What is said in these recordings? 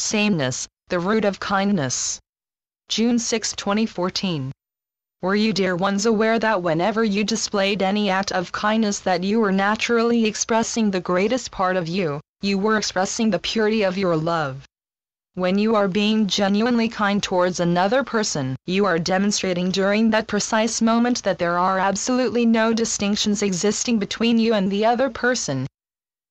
Sameness, the root of kindness. June 6, 2014. Were you dear ones aware that whenever you displayed any act of kindness that you were naturally expressing the greatest part of you, you were expressing the purity of your love. When you are being genuinely kind towards another person, you are demonstrating during that precise moment that there are absolutely no distinctions existing between you and the other person,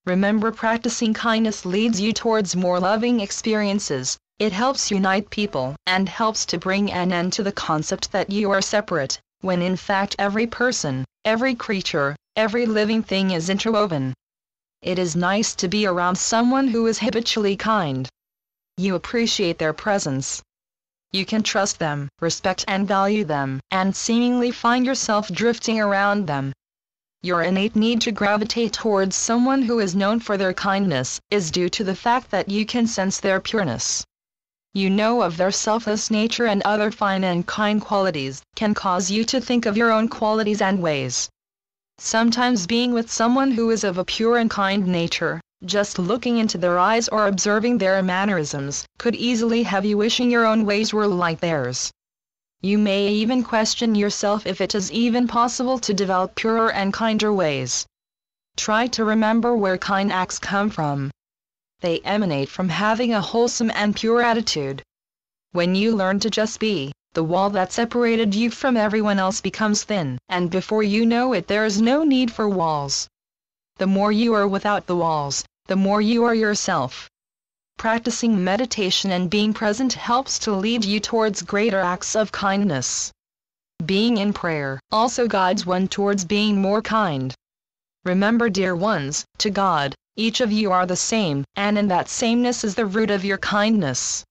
Remember practicing kindness leads you towards more loving experiences, it helps unite people, and helps to bring an end to the concept that you are separate, when in fact every person, every creature, every living thing is interwoven. It is nice to be around someone who is habitually kind. You appreciate their presence. You can trust them, respect and value them, and seemingly find yourself drifting around them, your innate need to gravitate towards someone who is known for their kindness is due to the fact that you can sense their pureness. You know of their selfless nature and other fine and kind qualities can cause you to think of your own qualities and ways. Sometimes being with someone who is of a pure and kind nature, just looking into their eyes or observing their mannerisms, could easily have you wishing your own ways were like theirs. You may even question yourself if it is even possible to develop purer and kinder ways. Try to remember where kind acts come from. They emanate from having a wholesome and pure attitude. When you learn to just be, the wall that separated you from everyone else becomes thin, and before you know it there is no need for walls. The more you are without the walls, the more you are yourself. Practicing meditation and being present helps to lead you towards greater acts of kindness. Being in prayer also guides one towards being more kind. Remember, dear ones, to God, each of you are the same, and in that sameness is the root of your kindness.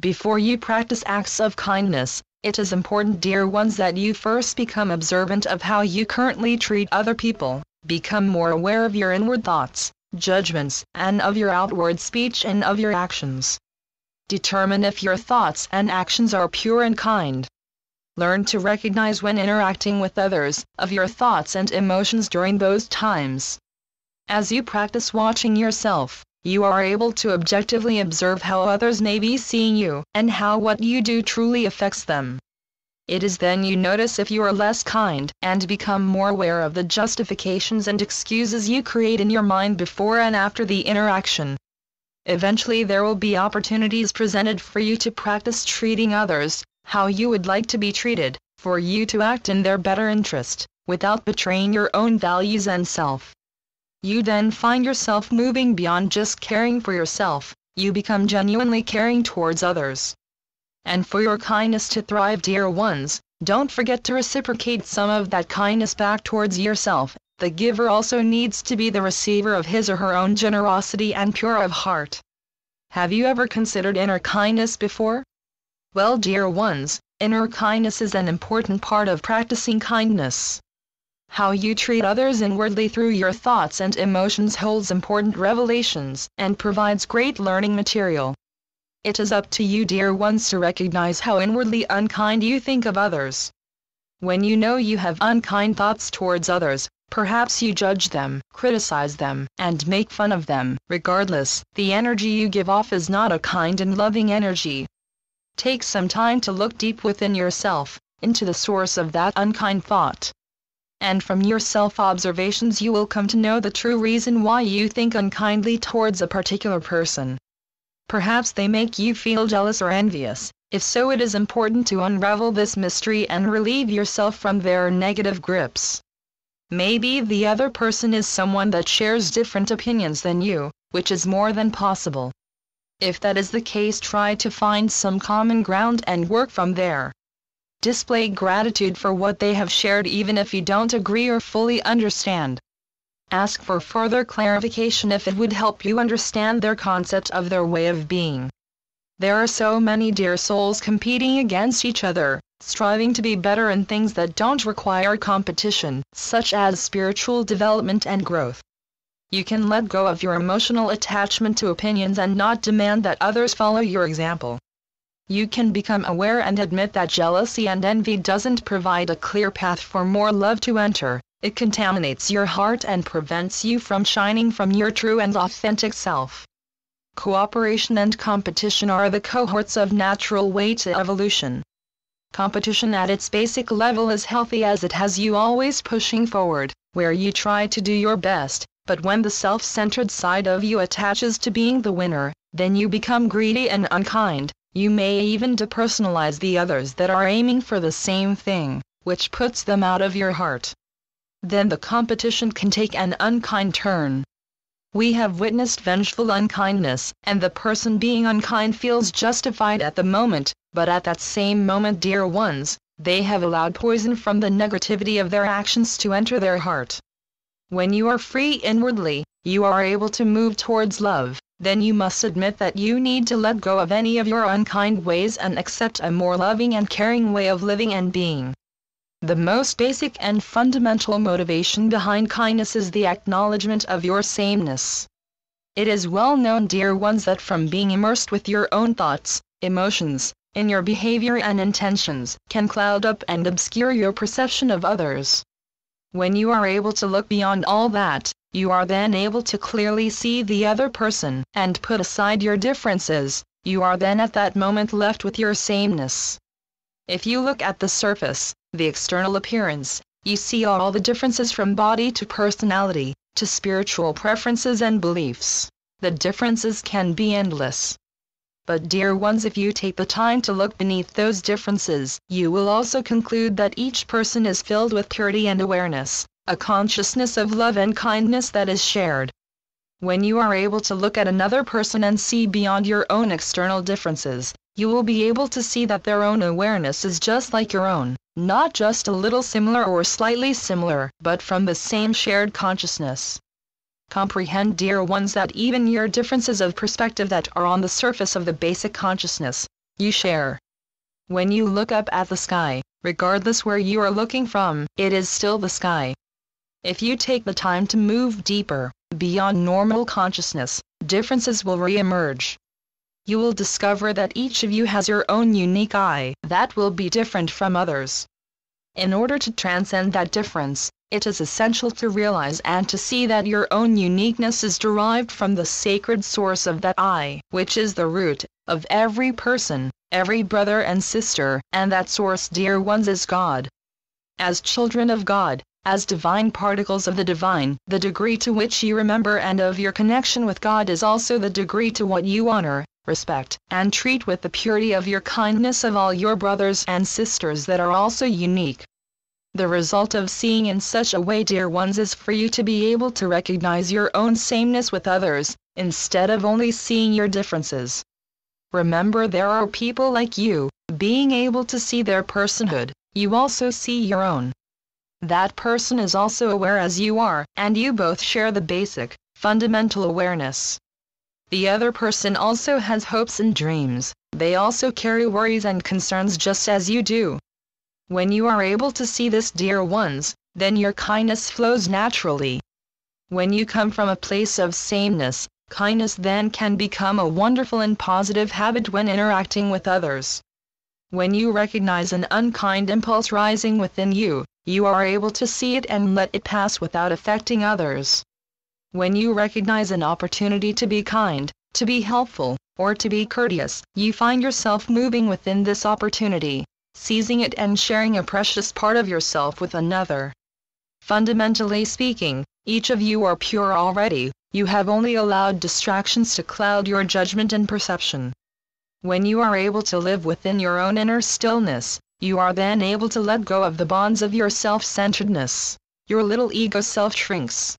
Before you practice acts of kindness, it is important, dear ones, that you first become observant of how you currently treat other people, become more aware of your inward thoughts, judgments, and of your outward speech and of your actions. Determine if your thoughts and actions are pure and kind. Learn to recognize when interacting with others, of your thoughts and emotions during those times. As you practice watching yourself, you are able to objectively observe how others may be seeing you, and how what you do truly affects them. It is then you notice if you are less kind, and become more aware of the justifications and excuses you create in your mind before and after the interaction. Eventually there will be opportunities presented for you to practice treating others, how you would like to be treated, for you to act in their better interest, without betraying your own values and self. You then find yourself moving beyond just caring for yourself, you become genuinely caring towards others and for your kindness to thrive dear ones, don't forget to reciprocate some of that kindness back towards yourself. The giver also needs to be the receiver of his or her own generosity and pure of heart. Have you ever considered inner kindness before? Well dear ones, inner kindness is an important part of practicing kindness. How you treat others inwardly through your thoughts and emotions holds important revelations and provides great learning material. It is up to you dear ones to recognize how inwardly unkind you think of others. When you know you have unkind thoughts towards others, perhaps you judge them, criticize them, and make fun of them. Regardless, the energy you give off is not a kind and loving energy. Take some time to look deep within yourself, into the source of that unkind thought. And from your self-observations you will come to know the true reason why you think unkindly towards a particular person. Perhaps they make you feel jealous or envious. If so it is important to unravel this mystery and relieve yourself from their negative grips. Maybe the other person is someone that shares different opinions than you, which is more than possible. If that is the case try to find some common ground and work from there. Display gratitude for what they have shared even if you don't agree or fully understand. Ask for further clarification if it would help you understand their concept of their way of being. There are so many dear souls competing against each other, striving to be better in things that don't require competition, such as spiritual development and growth. You can let go of your emotional attachment to opinions and not demand that others follow your example. You can become aware and admit that jealousy and envy doesn't provide a clear path for more love to enter, it contaminates your heart and prevents you from shining from your true and authentic self. cooperation and competition are the cohorts of natural way to evolution. Competition at its basic level is healthy as it has you always pushing forward, where you try to do your best, but when the self-centered side of you attaches to being the winner, then you become greedy and unkind, you may even depersonalize the others that are aiming for the same thing, which puts them out of your heart. Then the competition can take an unkind turn. We have witnessed vengeful unkindness, and the person being unkind feels justified at the moment, but at that same moment dear ones, they have allowed poison from the negativity of their actions to enter their heart. When you are free inwardly, you are able to move towards love, then you must admit that you need to let go of any of your unkind ways and accept a more loving and caring way of living and being. The most basic and fundamental motivation behind kindness is the acknowledgement of your sameness. It is well known, dear ones, that from being immersed with your own thoughts, emotions, in your behavior and intentions, can cloud up and obscure your perception of others. When you are able to look beyond all that, you are then able to clearly see the other person and put aside your differences, you are then at that moment left with your sameness. If you look at the surface, the external appearance, you see all the differences from body to personality, to spiritual preferences and beliefs. The differences can be endless. But dear ones if you take the time to look beneath those differences, you will also conclude that each person is filled with purity and awareness, a consciousness of love and kindness that is shared. When you are able to look at another person and see beyond your own external differences, you will be able to see that their own awareness is just like your own, not just a little similar or slightly similar, but from the same shared consciousness. Comprehend, dear ones, that even your differences of perspective that are on the surface of the basic consciousness, you share. When you look up at the sky, regardless where you are looking from, it is still the sky. If you take the time to move deeper, beyond normal consciousness, differences will re-emerge. You will discover that each of you has your own unique I that will be different from others. In order to transcend that difference, it is essential to realize and to see that your own uniqueness is derived from the sacred source of that I, which is the root of every person, every brother and sister, and that source, dear ones, is God. As children of God, as divine particles of the divine, the degree to which you remember and of your connection with God is also the degree to what you honor, respect, and treat with the purity of your kindness of all your brothers and sisters that are also unique. The result of seeing in such a way, dear ones, is for you to be able to recognize your own sameness with others, instead of only seeing your differences. Remember, there are people like you, being able to see their personhood, you also see your own. That person is also aware as you are, and you both share the basic, fundamental awareness. The other person also has hopes and dreams, they also carry worries and concerns just as you do. When you are able to see this, dear ones, then your kindness flows naturally. When you come from a place of sameness, kindness then can become a wonderful and positive habit when interacting with others. When you recognize an unkind impulse rising within you, you are able to see it and let it pass without affecting others. When you recognize an opportunity to be kind, to be helpful, or to be courteous, you find yourself moving within this opportunity seizing it and sharing a precious part of yourself with another. Fundamentally speaking, each of you are pure already, you have only allowed distractions to cloud your judgment and perception. When you are able to live within your own inner stillness, you are then able to let go of the bonds of your self-centeredness. Your little ego self shrinks,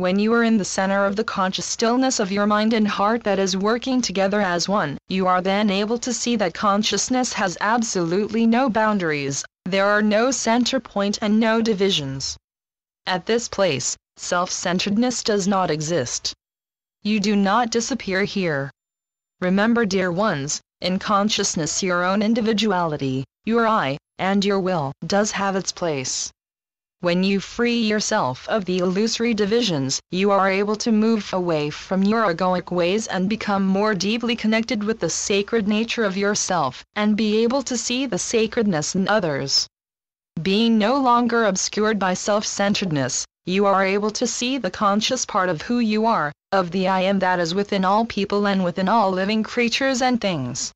when you are in the center of the conscious stillness of your mind and heart that is working together as one, you are then able to see that consciousness has absolutely no boundaries, there are no center point and no divisions. At this place, self-centeredness does not exist. You do not disappear here. Remember dear ones, in consciousness your own individuality, your I, and your will does have its place. When you free yourself of the illusory divisions, you are able to move away from your egoic ways and become more deeply connected with the sacred nature of yourself, and be able to see the sacredness in others. Being no longer obscured by self-centeredness, you are able to see the conscious part of who you are, of the I am that is within all people and within all living creatures and things.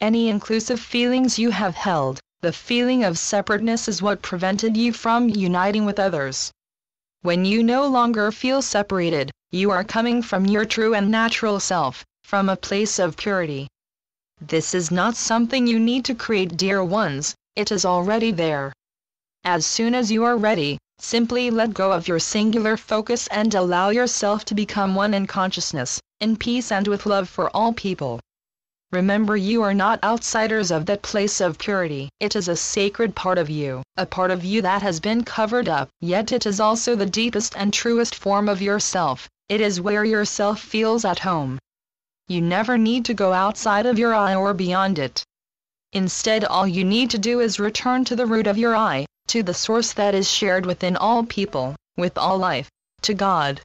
Any inclusive feelings you have held, the feeling of separateness is what prevented you from uniting with others. When you no longer feel separated, you are coming from your true and natural self, from a place of purity. This is not something you need to create, dear ones, it is already there. As soon as you are ready, simply let go of your singular focus and allow yourself to become one in consciousness, in peace and with love for all people. Remember you are not outsiders of that place of purity. It is a sacred part of you, a part of you that has been covered up, yet it is also the deepest and truest form of yourself. It is where yourself feels at home. You never need to go outside of your I or beyond it. Instead all you need to do is return to the root of your I, to the source that is shared within all people, with all life, to God.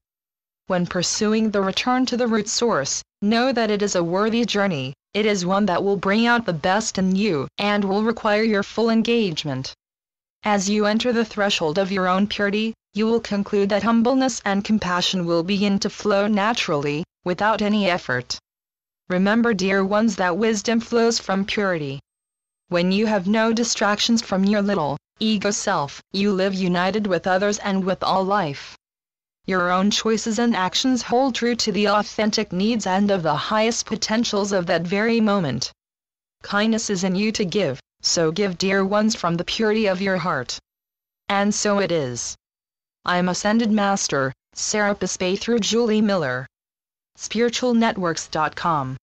When pursuing the return to the root source, know that it is a worthy journey, it is one that will bring out the best in you and will require your full engagement. As you enter the threshold of your own purity, you will conclude that humbleness and compassion will begin to flow naturally, without any effort. Remember, dear ones, that wisdom flows from purity. When you have no distractions from your little, ego self, you live united with others and with all life. Your own choices and actions hold true to the authentic needs and of the highest potentials of that very moment. Kindness is in you to give, so give dear ones from the purity of your heart. And so it is. I am Ascended Master, Serapis Bey through Julie Miller. SpiritualNetworks.com